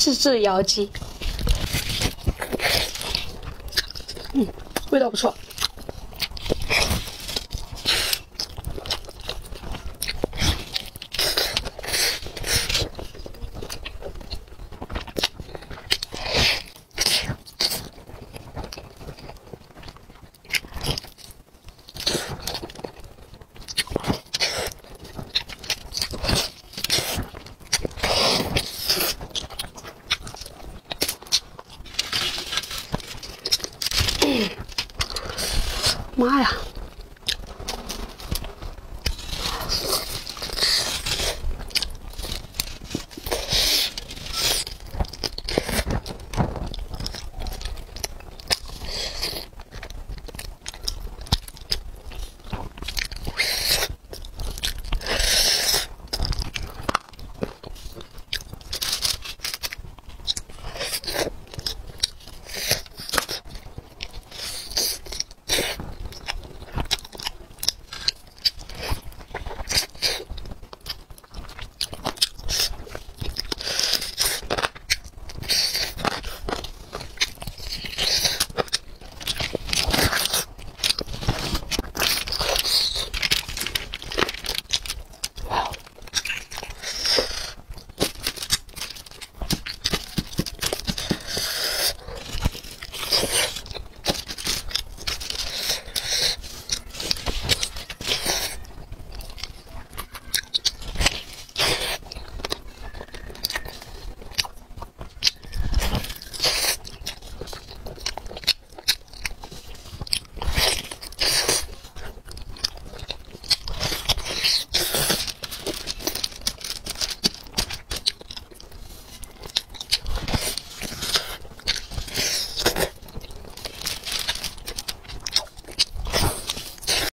自制窑鸡，嗯，味道不错。妈呀！